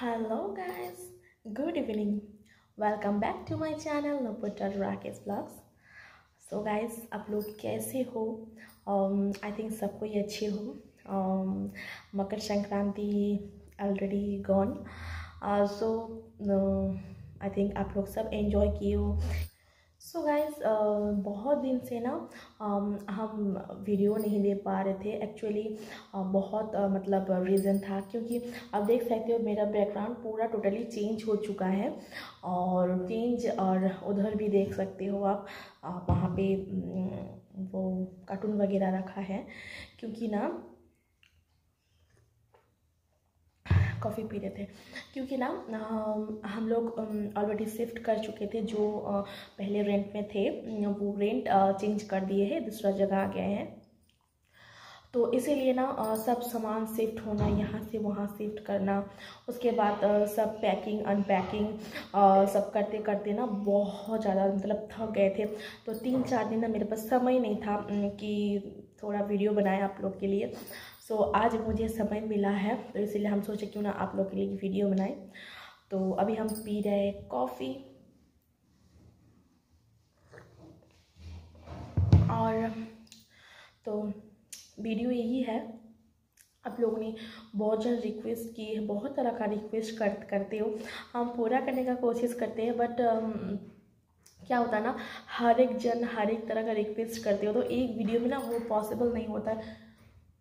hello guys good evening welcome back to my channel Nuputar Rakesh Vlogs so guys आप लोग कैसे हो आई um, think सब कोई अच्छे हो um, Makar Sankranti already gone so I think आप लोग सब एंजॉय किए हो सो so गाइज़ uh, बहुत दिन से ना um, हम वीडियो नहीं दे पा रहे थे. एक्चुअली uh, बहुत uh, मतलब रीज़न था क्योंकि आप देख सकते हो मेरा बैकग्राउंड पूरा टोटली चेंज हो चुका है. और चेंज और उधर भी देख सकते हो आप आप वहाँ पे वो कार्टून वगैरह रखा है. क्योंकि ना कॉफ़ी पी रहे थे। क्योंकि ना हम लोग ऑलरेडी शिफ्ट कर चुके थे जो पहले रेंट में थे, वो रेंट चेंज कर दिए हैं, दूसरा जगह आ गए हैं। तो इसीलिए ना सब सामान शिफ्ट होना, यहाँ से वहाँ शिफ्ट करना, उसके बाद सब पैकिंग अनपैकिंग सब करते करते ना बहुत ज़्यादा मतलब थक गए थे। तो तीन चार दिन ना मेरे पास समय नहीं था कि थोड़ा वीडियो बनाया आप लोग के लिए। सो so, आज मुझे समय मिला है तो इसीलिए हम सोचे क्यों ना आप लोग के लिए वीडियो बनाएँ। तो अभी हम पी रहे हैं कॉफ़ी। और तो वीडियो यही है। आप लोगों ने बहुत जन रिक्वेस्ट की है बहुत तरह का रिक्वेस्ट कर करते हो। हम पूरा करने का कोशिश करते हैं बट क्या होता है ना हर एक जन हर एक तरह का रिक्वेस्ट करते हो तो एक वीडियो में ना वो पॉसिबल नहीं होता। है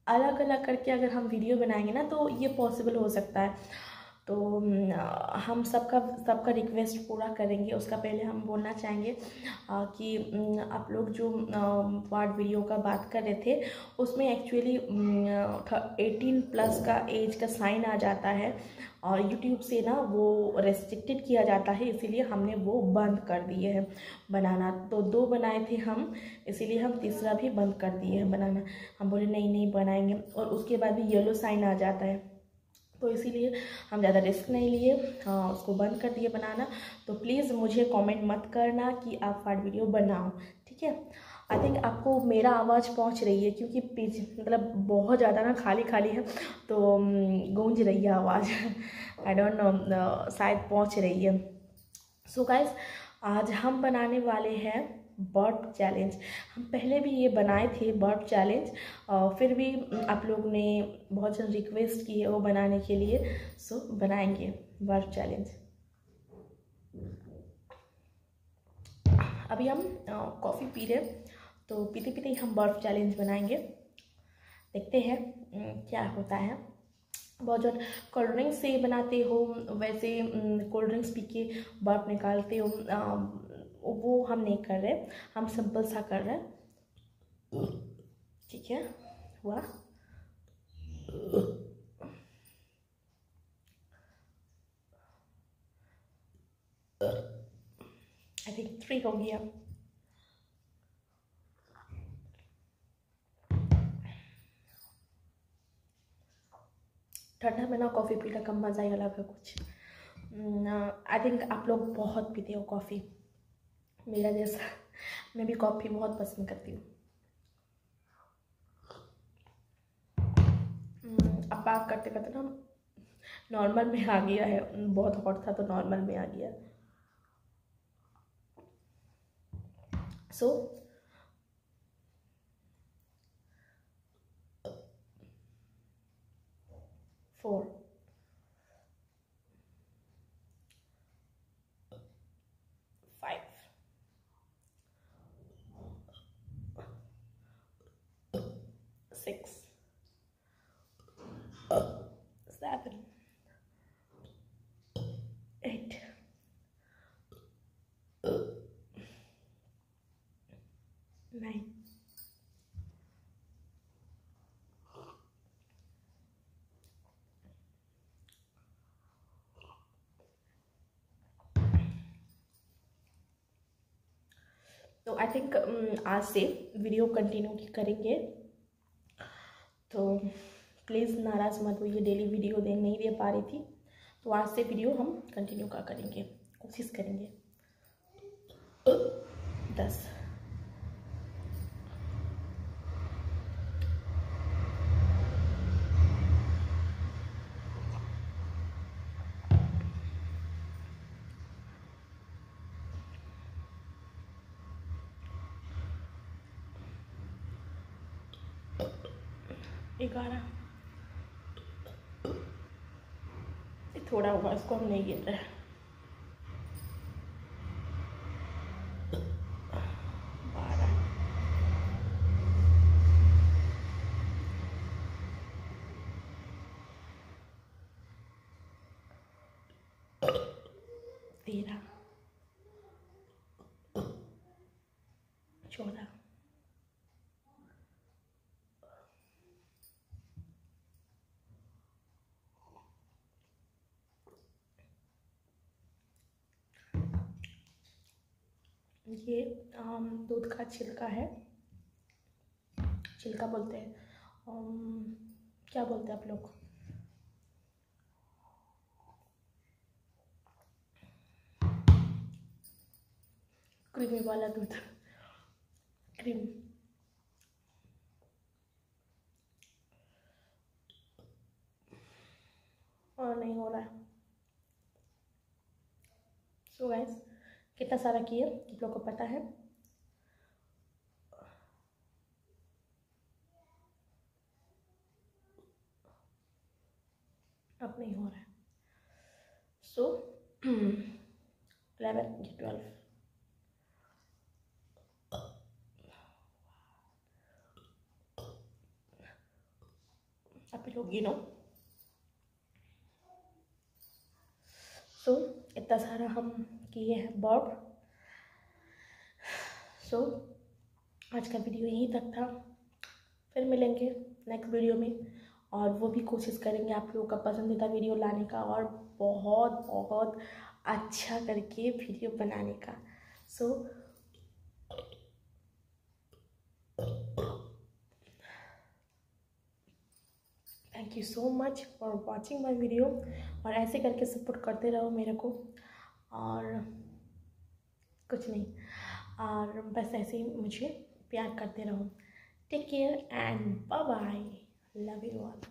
अलग अलग करके अगर हम वीडियो बनाएँगे ना तो ये पॉसिबल हो सकता है। तो हम सबका सबका रिक्वेस्ट पूरा करेंगे। उसका पहले हम बोलना चाहेंगे कि आप लोग जो वार्ड वीडियो का बात कर रहे थे, उसमें एक्चुअली एटीन प्लस का एज का साइन आ जाता है और यूट्यूब से ना वो रेस्ट्रिक्टेड किया जाता है, इसीलिए हमने वो बंद कर दिए हैं बनाना। तो दो बनाए थे हम, इसीलिए हम तीसरा भी बंद कर दिए हैं बनाना। हम बोले, नहीं नहीं बनाएँगे। और उसके बाद भी येलो साइन आ जाता है। तो इसीलिए हम ज़्यादा रिस्क नहीं लिए हाँ उसको बंद कर दिए बनाना। तो प्लीज़ मुझे कमेंट मत करना कि आप फाट वीडियो बनाओ, ठीक है? आई थिंक आपको मेरा आवाज़ पहुँच रही है क्योंकि पीछे मतलब बहुत ज़्यादा ना खाली खाली है तो गूंज रही है आवाज़। आई डोंट नो शायद पहुँच रही है। सो so गाइज़ आज हम बनाने वाले हैं बर्ड चैलेंज। हम पहले भी ये बनाए थे बर्ड चैलेंज फिर भी आप लोग ने बहुत जन रिक्वेस्ट की है वो बनाने के लिए सो बनाएँगे बर्ड चैलेंज। अभी हम कॉफ़ी पी रहे तो पीते पीते ही हम बर्फ़ चैलेंज बनाएँगे। देखते हैं क्या होता है। बहुत जन कोल्ड ड्रिंक्स से बनाते हो, वैसे कोल्ड ड्रिंक्स पी के बर्फ़ निकालते हो वो हम नहीं कर रहे, हम सिंपल सा कर रहे ठीक है, हुआ। आई थिंक थ्री हो गया। ठंडा में ना कॉफ़ी पीने का मज़ा ही अलग है कुछ। आई थिंक आप लोग बहुत पीते हो कॉफ़ी। मेरा जैसा। मैं भी कॉफ़ी बहुत पसंद करती हूँ। हम्म, अब बात करते करते ना नॉर्मल में आ गया है। बहुत हॉट था तो नॉर्मल में आ गया। सो so, four तो आई थिंक आज से वीडियो कंटिन्यू करेंगे। तो प्लीज़ नाराज़ मत होइए डेली वीडियो दे नहीं दे पा रही थी। तो आज से वीडियो हम कंटिन्यू का करेंगे, कोशिश करेंगे। दस। ग्यारह। थोड़ा होगा इसको हम नहीं गिर रहे। तेरह। चौदह। ये दूध का छिलका है। छिलका बोलते हैं। क्या बोलते हैं आप लोग? क्रीमी वाला दूध। क्रीम। और नहीं हो रहा है। सो so गाइस कितना सारा किए आप लोग को पता है अब नहीं हो रहा है सो इलेवन ट्वेल्व आप लोग गिनो सो इतना सारा हम किए हैं बॉब सो so, आज का वीडियो यहीं तक था। फिर मिलेंगे नेक्स्ट वीडियो में। और वो भी कोशिश करेंगे आप लोगों का पसंदीदा वीडियो लाने का और बहुत बहुत अच्छा करके वीडियो बनाने का। So so, thank you so much for watching my video और ऐसे करके सपोर्ट करते रहो मेरे को। और कुछ नहीं। और बस ऐसे ही मुझे प्यार करते रहो। Take care and bye bye love you all